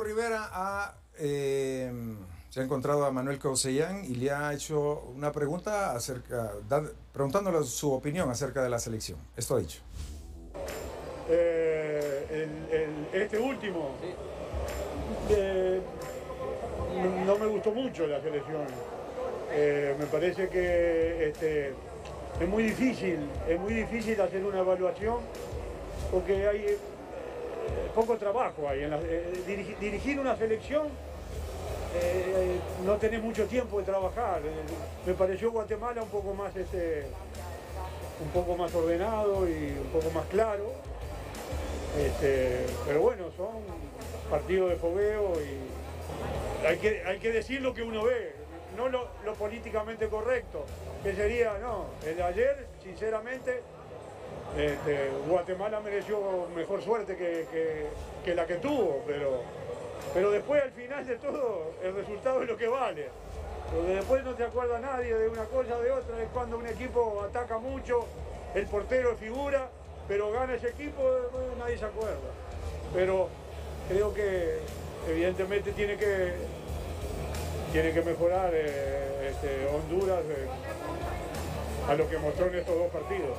Rivera ha, eh, se ha encontrado a Manuel Causellán y le ha hecho una pregunta acerca, da- preguntándole su opinión acerca de la selección. Esto ha dicho. Eh, el- el- este último eh, no, me gustó mucho la selección. Eh, me parece que este, es muy difícil, es muy difícil hacer una evaluación porque hay poco trabajo ahí. En la- eh, dirigi- dirigir una selección eh, no tenés mucho tiempo de trabajar. Eh, me pareció Guatemala un poco más este, un poco más ordenado y un poco más claro. Este, pero bueno, son partidos de fogueo y hay que, hay que decir lo que uno ve, no lo, lo políticamente correcto, que sería, no, el de ayer, sinceramente, este, Guatemala mereció mejor suerte que, la que tuvo, pero, pero después al final de todo el resultado es lo que vale. Porque después no te acuerda nadie de una cosa o de otra, es cuando un equipo ataca mucho, el portero figura, pero gana ese equipo, nadie se acuerda. Pero creo que evidentemente tiene que, tiene que mejorar eh, este, Honduras eh, a lo que mostró en estos dos partidos.